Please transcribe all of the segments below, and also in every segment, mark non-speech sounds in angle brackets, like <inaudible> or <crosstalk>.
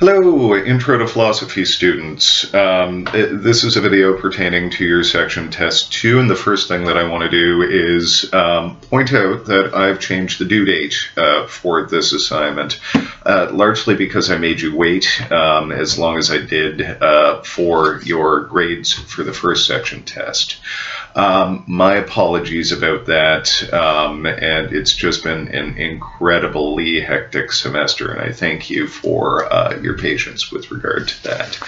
Hello, Intro to Philosophy students. Um, this is a video pertaining to your section test 2 and the first thing that I want to do is um, point out that I've changed the due date uh, for this assignment, uh, largely because I made you wait um, as long as I did uh, for your grades for the first section test. Um, my apologies about that, um, and it's just been an incredibly hectic semester, and I thank you for uh, your patience with regard to that.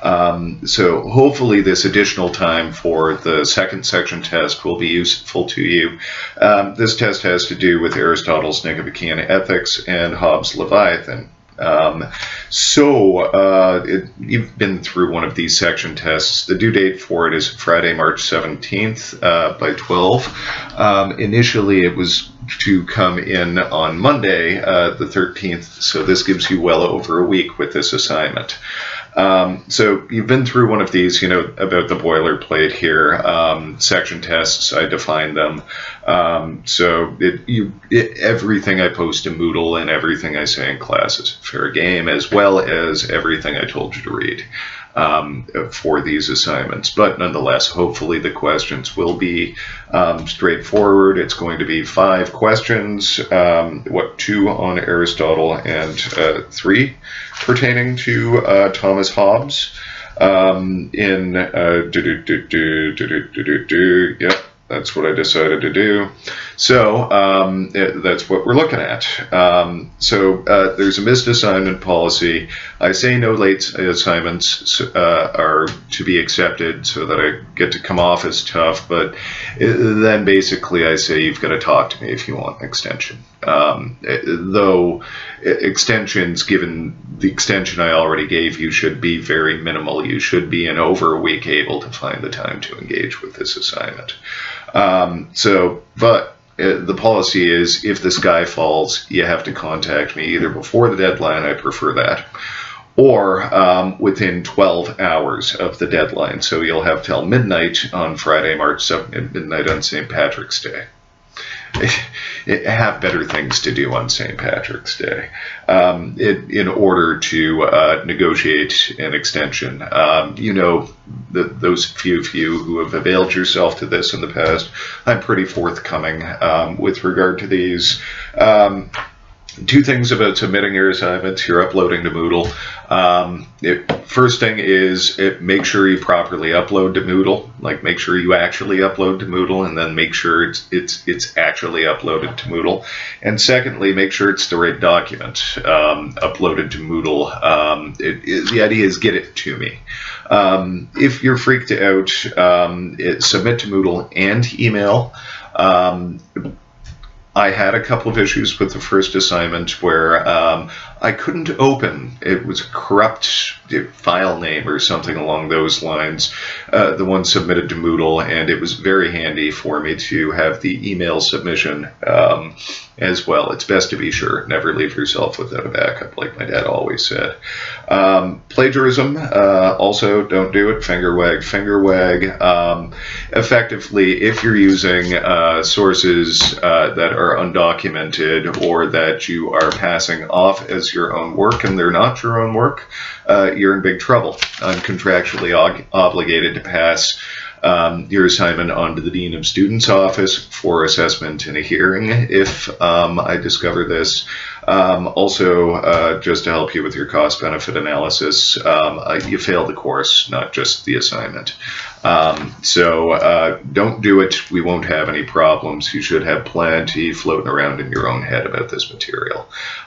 Um, so hopefully this additional time for the second section test will be useful to you. Um, this test has to do with Aristotle's Nicomachean Ethics and Hobbes' Leviathan. Um, so uh, it, you've been through one of these section tests. The due date for it is Friday, March 17th uh, by 12. Um, initially, it was to come in on Monday, uh, the 13th, so this gives you well over a week with this assignment. Um, so you've been through one of these, you know, about the boilerplate here. Um, section tests, I define them. Um, so it, you, it, everything I post in Moodle and everything I say in class is fair game, as well as everything I told you to read um, for these assignments. But nonetheless, hopefully the questions will be um, straightforward. It's going to be five questions, um, what, two on Aristotle and uh, three pertaining to uh, Thomas Hobbes. Um, in uh, do do do do do do do do, yep, that's what I decided to do. So um, it, that's what we're looking at. Um, so uh, there's a missed assignment policy. I say no late assignments uh, are to be accepted so that I get to come off as tough, but it, then basically I say you've got to talk to me if you want an extension. Um, though extensions, given the extension I already gave you, should be very minimal. You should be in over a week able to find the time to engage with this assignment. Um, so, but uh, the policy is if the sky falls, you have to contact me either before the deadline, I prefer that, or um, within 12 hours of the deadline. So you'll have till midnight on Friday, March 7th, midnight on St. Patrick's Day. <laughs> have better things to do on St. Patrick's Day um, in, in, order to uh, negotiate an extension. Um, you know, the, those few of you who have availed yourself to this in the past, I'm pretty forthcoming um, with regard to these. Two things about submitting your assignments. You're uploading to Moodle. Um, it, first thing is it, make sure you properly upload to Moodle. Like make sure you actually upload to Moodle, and then make sure it's it's it's actually uploaded to Moodle. And secondly, make sure it's the right document um, uploaded to Moodle. Um, it, the idea is get it to me. Um, if you're freaked out, um, submit to Moodle and email. Um, I had a couple of issues with the first assignment where um, I couldn't open. It was a corrupt file name or something along those lines, uh, the one submitted to Moodle, and it was very handy for me to have the email submission um, as well. It's best to be sure. Never leave yourself without a backup, like my dad always said. Um, plagiarism, uh, also don't do it. Finger wag, finger wag. Um, effectively, if you're using uh, sources uh, that are undocumented or that you are passing off as your own work and they're not your own work, uh, you're in big trouble. I'm contractually obligated to pass um, your assignment on to the Dean of Students office for assessment in a hearing if um, I discover this. Um, also, uh, just to help you with your cost benefit analysis, um, uh, you fail the course, not just the assignment. Um, so uh, don't do it. We won't have any problems. You should have plenty floating around in your own head about this material.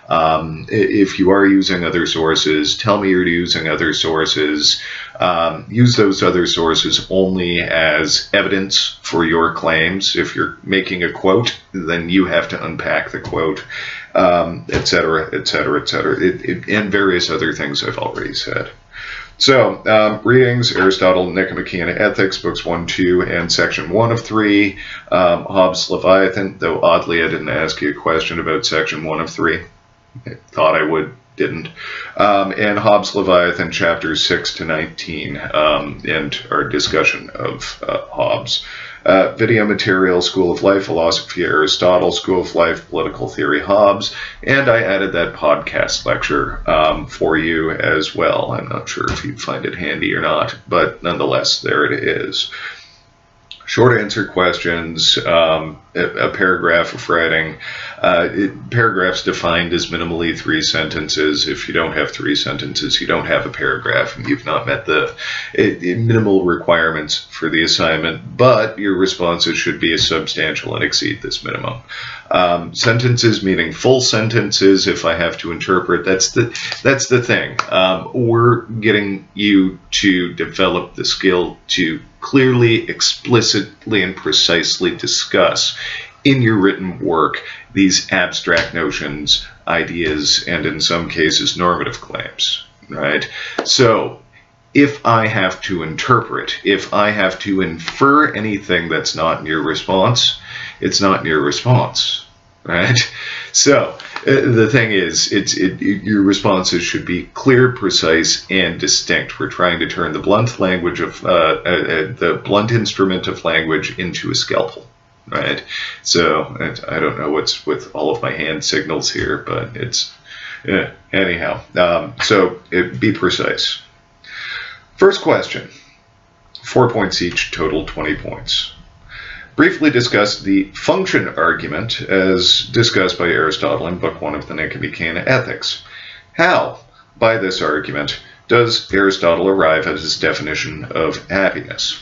Um, if you are using other sources, tell me you're using other sources. Um, use those other sources only as evidence for your claims. If you're making a quote, then you have to unpack the quote, etc., etc., etc., and various other things I've already said. So, um, readings Aristotle, Nicomachean Ethics, books 1, 2, and section 1 of 3. Um, Hobbes' Leviathan, though oddly I didn't ask you a question about section 1 of 3. I thought I would, didn't. Um, and Hobbes' Leviathan, chapters 6 to 19, um, and our discussion of uh, Hobbes. Uh, video material, School of Life, Philosophy, Aristotle, School of Life, Political Theory, Hobbes, and I added that podcast lecture um, for you as well. I'm not sure if you find it handy or not, but nonetheless, there it is short answer questions, um, a, paragraph of writing. Uh, it, paragraphs defined as minimally three sentences. If you don't have three sentences, you don't have a paragraph, and you've not met the it, it, minimal requirements for the assignment. But your responses should be substantial and exceed this minimum. Um, sentences meaning full sentences. If I have to interpret, that's the that's the thing. Um, we're getting you to develop the skill to clearly, explicitly, and precisely discuss in your written work these abstract notions, ideas, and in some cases normative claims, right? So if I have to interpret, if I have to infer anything that's not in your response, it's not in your response, right? So uh, the thing is, it's it, it, your responses should be clear, precise, and distinct. We're trying to turn the blunt language of uh, uh, uh the blunt instrument of language into a scalpel, right? So I don't know what's with all of my hand signals here, but it's yeah, anyhow. Um, so it, be precise. First question. Four points each, total 20 points briefly discuss the function argument as discussed by Aristotle in Book 1 of the Nicomachean Ethics. How, by this argument, does Aristotle arrive at his definition of happiness?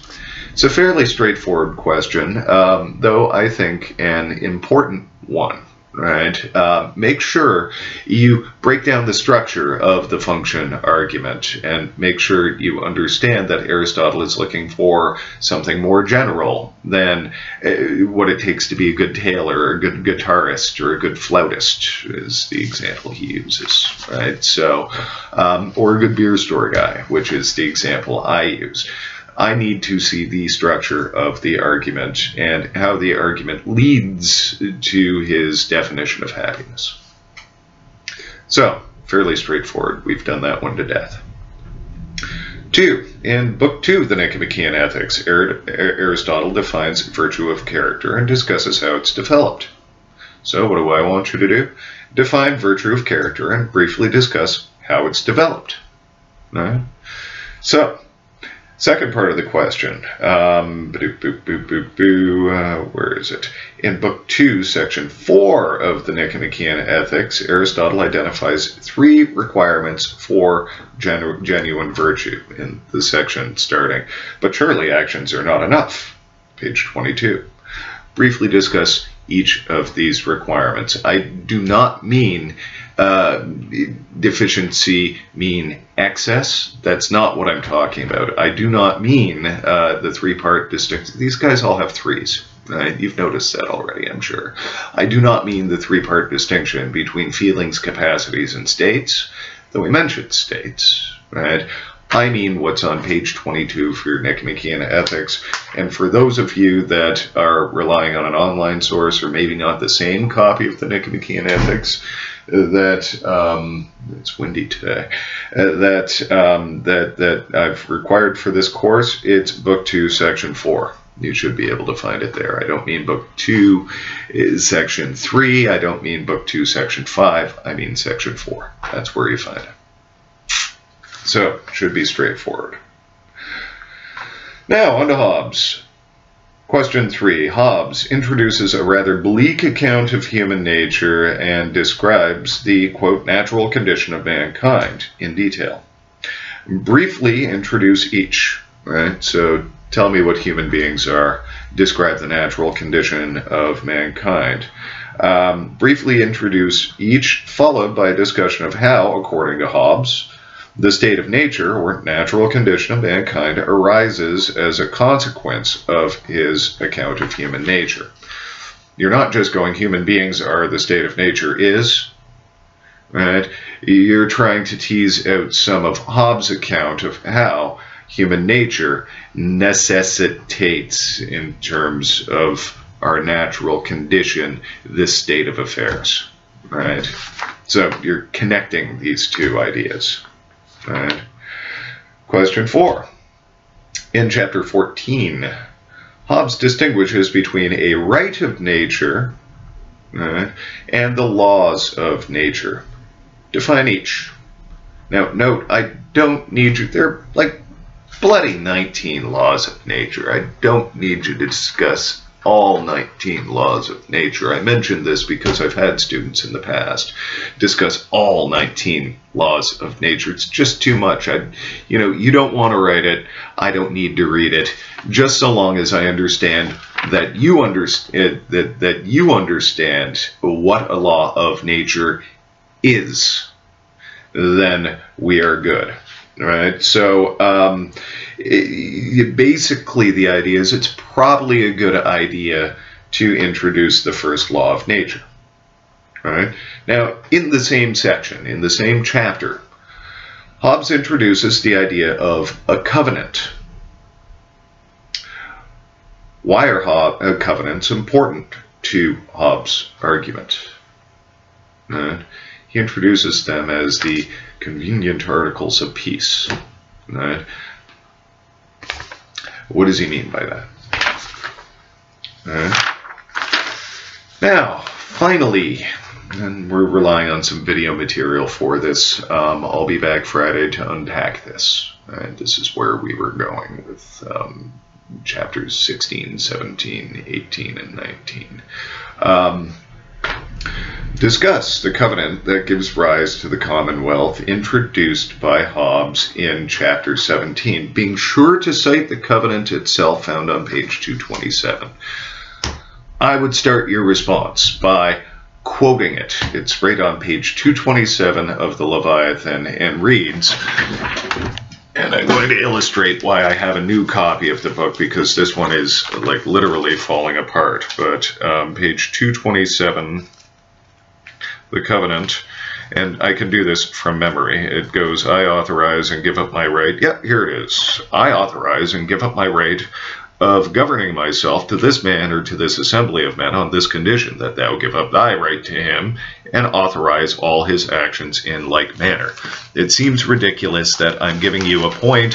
It's a fairly straightforward question, um, though I think an important one right? Uh, make sure you break down the structure of the function argument and make sure you understand that Aristotle is looking for something more general than uh, what it takes to be a good tailor or a good guitarist or a good flautist is the example he uses, right? So, um, or a good beer store guy, which is the example I use. I need to see the structure of the argument and how the argument leads to his definition of happiness. So, fairly straightforward. We've done that one to death. Two, in Book Two of the Nicomachean Ethics, Aristotle defines virtue of character and discusses how it's developed. So, what do I want you to do? Define virtue of character and briefly discuss how it's developed. Right? So, Second part of the question, um, uh, where is it? In Book 2, Section 4 of the Nicomachean Ethics, Aristotle identifies three requirements for genu genuine virtue in the section starting, but surely actions are not enough. Page 22. Briefly discuss each of these requirements. I do not mean uh, deficiency mean excess. That's not what I'm talking about. I do not mean uh, the three-part distinction. These guys all have threes. Right? You've noticed that already, I'm sure. I do not mean the three-part distinction between feelings, capacities, and states, though we mentioned states. Right? I mean what's on page 22 for your Nicomachean Ethics. And for those of you that are relying on an online source or maybe not the same copy of the Nicomachean Ethics, that um, it's windy today. Uh, that um, that that I've required for this course. It's book two, section four. You should be able to find it there. I don't mean book two, is section three. I don't mean book two, section five. I mean section four. That's where you find it. So, should be straightforward. Now, on to Hobbes. Question 3. Hobbes introduces a rather bleak account of human nature and describes the, quote, natural condition of mankind in detail. Briefly introduce each, right? So tell me what human beings are. Describe the natural condition of mankind. Um, briefly introduce each, followed by a discussion of how, according to Hobbes, the state of nature, or natural condition of mankind, arises as a consequence of his account of human nature. You're not just going, human beings are the state of nature is, right? You're trying to tease out some of Hobbes' account of how human nature necessitates, in terms of our natural condition, this state of affairs, right? So you're connecting these two ideas. Question four. In chapter 14, Hobbes distinguishes between a right of nature and the laws of nature. Define each. Now, note, I don't need you, There are like bloody 19 laws of nature. I don't need you to discuss all 19 laws of nature. I mention this because I've had students in the past discuss all 19 laws of nature. It's just too much. I, you know, you don't want to write it. I don't need to read it. Just so long as I understand that you understand eh, that that you understand what a law of nature is, then we are good right? So um, it, basically, the idea is it's probably a good idea to introduce the first law of nature. Right? Now, in the same section, in the same chapter, Hobbes introduces the idea of a covenant. Why are Hob uh, covenants important to Hobbes' argument? He introduces them as the convenient articles of peace. Right? What does he mean by that? Right. Now, finally, and we're relying on some video material for this. Um, I'll be back Friday to unpack this. Right? This is where we were going with um, chapters 16, 17, 18, and 19. Um, discuss the covenant that gives rise to the Commonwealth introduced by Hobbes in chapter 17, being sure to cite the covenant itself found on page 227. I would start your response by quoting it. It's right on page 227 of the Leviathan and reads, and I'm going to illustrate why I have a new copy of the book because this one is like literally falling apart. But um, page 227 the covenant, and I can do this from memory. It goes, I authorize and give up my right. Yeah, here it is. I authorize and give up my right of governing myself to this man or to this assembly of men on this condition, that thou give up thy right to him and authorize all his actions in like manner. It seems ridiculous that I'm giving you a point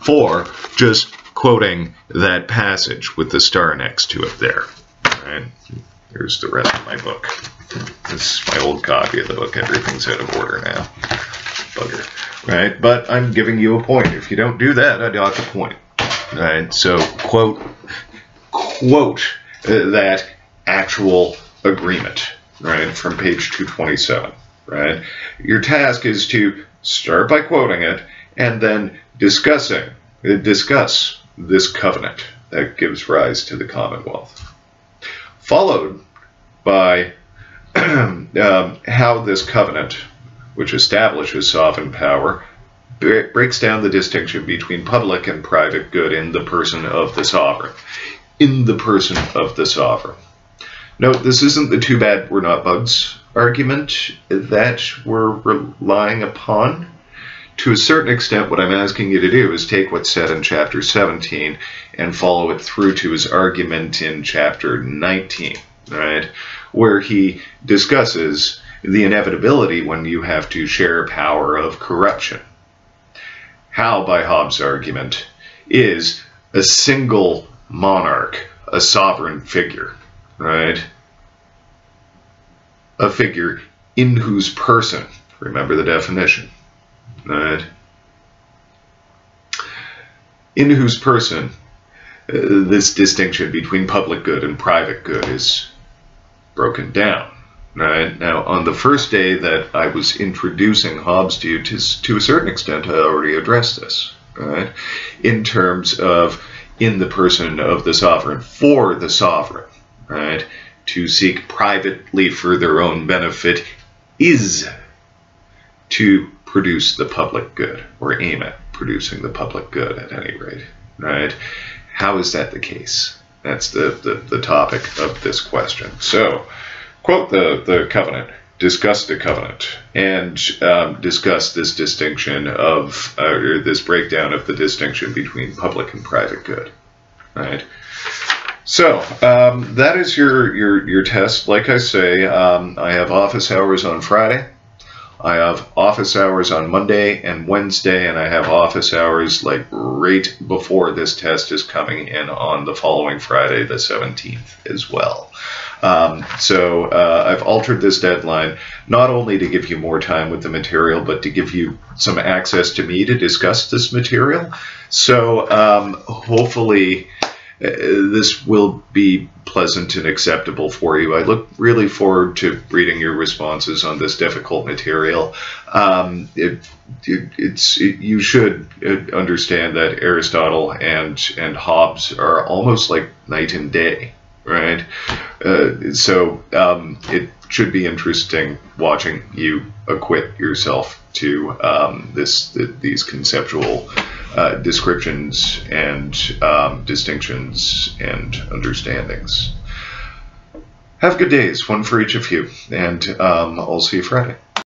for just quoting that passage with the star next to it there. Right? Here's the rest of my book. This is my old copy of the book. Everything's out of order now. Bugger. Right? But I'm giving you a point. If you don't do that, I dock a point. Right? So, quote, quote uh, that actual agreement, right, from page 227, right? Your task is to start by quoting it and then discussing, uh, discuss this covenant that gives rise to the Commonwealth. Followed by <clears throat> um, how this covenant, which establishes sovereign power, breaks down the distinction between public and private good in the person of the sovereign. In the person of the sovereign. Note, this isn't the too bad we're not bugs argument that we're relying upon. To a certain extent, what I'm asking you to do is take what's said in chapter 17 and follow it through to his argument in chapter 19, right? where he discusses the inevitability when you have to share power of corruption. How, by Hobbes' argument, is a single monarch a sovereign figure, right? A figure in whose person, remember the definition, In whose person uh, this distinction between public good and private good is broken down. Right now, on the first day that I was introducing Hobbes to you, to, to a certain extent, I already addressed this. Right, in terms of in the person of the sovereign for the sovereign. Right, to seek privately for their own benefit is to produce the public good or aim at producing the public good at any rate. Right, how is that the case? That's the, the, the topic of this question. So, quote the, the covenant, discuss the covenant, and um, discuss this distinction of, uh, or this breakdown of the distinction between public and private good. Right? So um, that is your, your, your test. Like I say, um, I have office hours on Friday. I have office hours on Monday and Wednesday, and I have office hours like right before this test is coming in on the following Friday, the 17th, as well. Um, so uh, I've altered this deadline not only to give you more time with the material, but to give you some access to me to discuss this material. So um, hopefully this will be pleasant and acceptable for you. I look really forward to reading your responses on this difficult material. Um, it, it, it's it, you should uh, understand that Aristotle and and Hobbes are almost like night and day, right? Uh, so um, it should be interesting watching you acquit yourself to um, this these conceptual uh, descriptions and um, distinctions and understandings. Have good days, one for each of you, and um, I'll see you Friday.